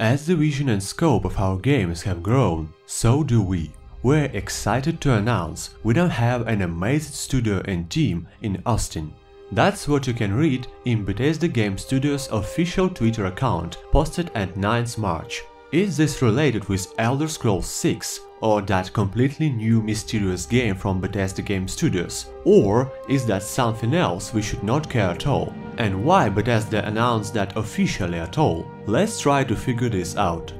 As the vision and scope of our games have grown, so do we. We're excited to announce we now have an amazing studio and team in Austin. That's what you can read in Bethesda Game Studios official Twitter account posted at 9th March. Is this related with Elder Scrolls 6 or that completely new mysterious game from Bethesda Game Studios? Or is that something else we should not care at all? And why Bethesda announced that officially at all? Let's try to figure this out.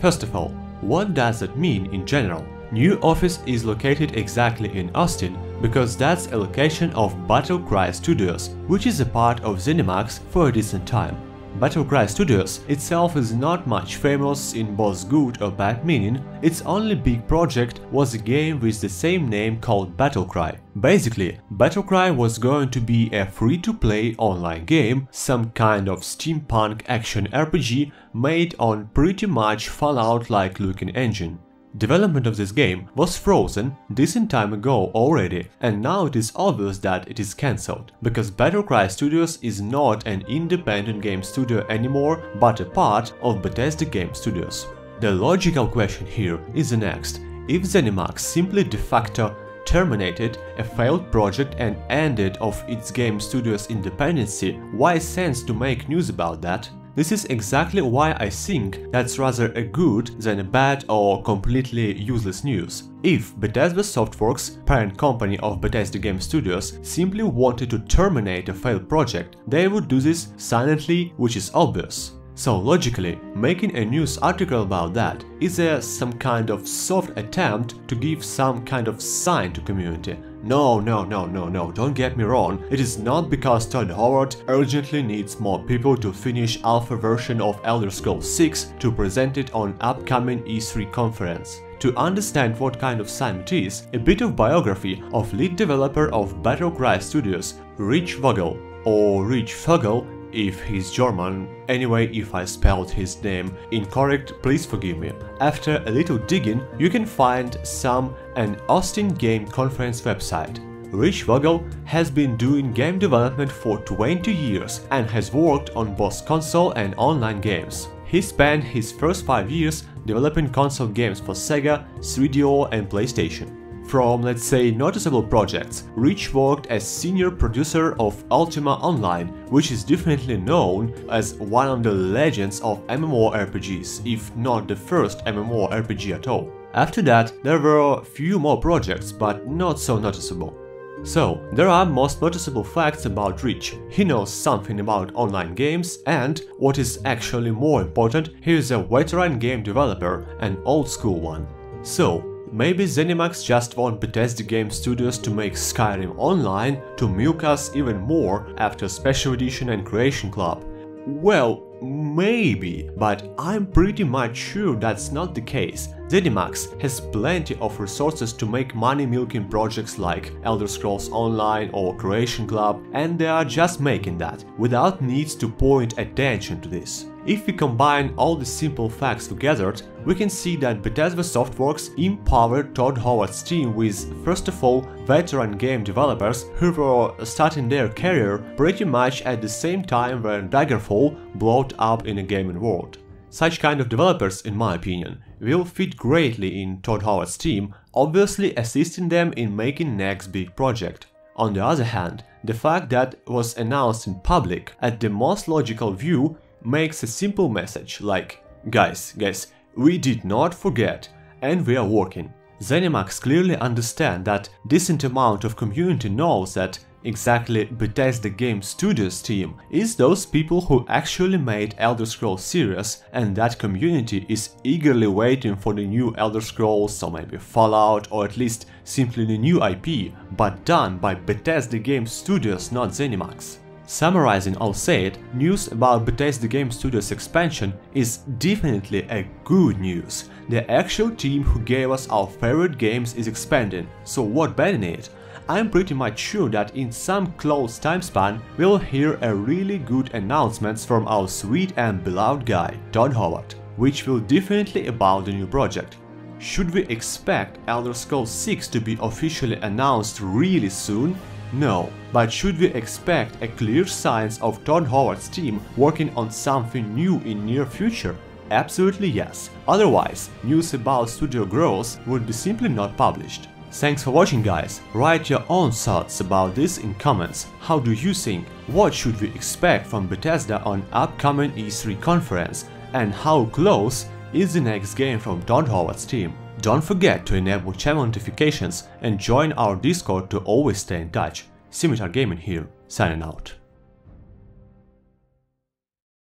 First of all, what does that mean in general? New office is located exactly in Austin because that's a location of Battlecry Studios, which is a part of ZeniMax for a decent time. Battlecry Studios itself is not much famous in both good or bad meaning, its only big project was a game with the same name called Battlecry. Basically, Battlecry was going to be a free-to-play online game, some kind of steampunk action RPG made on pretty much Fallout-like looking engine. Development of this game was frozen decent time ago already and now it is obvious that it is cancelled, because Battlecry Studios is not an independent game studio anymore but a part of Bethesda Game Studios. The logical question here is the next, if ZeniMax simply de facto terminated a failed project and ended of its game studio's independency, why sense to make news about that? This is exactly why I think that's rather a good than a bad or completely useless news. If Bethesda Softworks, parent company of Bethesda Game Studios, simply wanted to terminate a failed project, they would do this silently, which is obvious. So logically, making a news article about that is a some kind of soft attempt to give some kind of sign to community. No, no, no, no, no, don't get me wrong, it is not because Todd Howard urgently needs more people to finish alpha version of Elder Scrolls 6 to present it on upcoming E3 conference. To understand what kind of sign it is, a bit of biography of lead developer of Battlecry Studios, Rich Vogel, or Rich Vogel if he's German. Anyway, if I spelled his name incorrect, please forgive me. After a little digging, you can find some an Austin Game Conference website. Rich Vogel has been doing game development for 20 years and has worked on both console and online games. He spent his first 5 years developing console games for Sega, 3DO and PlayStation. From, let's say, noticeable projects, Rich worked as senior producer of Ultima Online, which is definitely known as one of the legends of MMORPGs, if not the first MMORPG at all. After that, there were a few more projects, but not so noticeable. So, there are most noticeable facts about Rich. He knows something about online games and, what is actually more important, he is a veteran game developer, an old school one. So, Maybe ZeniMax just want Bethesda Game Studios to make Skyrim online to milk us even more after Special Edition and Creation Club. Well, maybe, but I'm pretty much sure that's not the case. ZeniMax has plenty of resources to make money-milking projects like Elder Scrolls Online or Creation Club, and they are just making that, without needs to point attention to this. If we combine all the simple facts together, we can see that Bethesda Softworks empowered Todd Howard's team with, first of all, veteran game developers who were starting their career pretty much at the same time when Daggerfall blew up in a gaming world. Such kind of developers, in my opinion, will fit greatly in Todd Howard's team, obviously assisting them in making next big project. On the other hand, the fact that was announced in public at the most logical view makes a simple message like Guys, guys, we did not forget and we are working. ZeniMax clearly understand that decent amount of community knows that exactly Bethesda Game Studios team is those people who actually made Elder Scrolls series and that community is eagerly waiting for the new Elder Scrolls or maybe Fallout or at least simply the new IP, but done by Bethesda Game Studios not ZeniMax. Summarizing all said, news about Bethesda Game Studios expansion is definitely a good news. The actual team who gave us our favorite games is expanding, so what better in it? I'm pretty much sure that in some close time span we'll hear a really good announcements from our sweet and beloved guy, Todd Howard, which will definitely about the new project. Should we expect Elder Scrolls 6 to be officially announced really soon? No, but should we expect a clear signs of Todd Howard's team working on something new in near future? absolutely yes, otherwise news about studio growth would be simply not published. Thanks for watching guys, write your own thoughts about this in comments, how do you think, what should we expect from Bethesda on upcoming E3 conference, and how close is the next game from Todd Howard's team. Don't forget to enable channel notifications and join our Discord to always stay in touch. Sinitar Gaming here, signing out.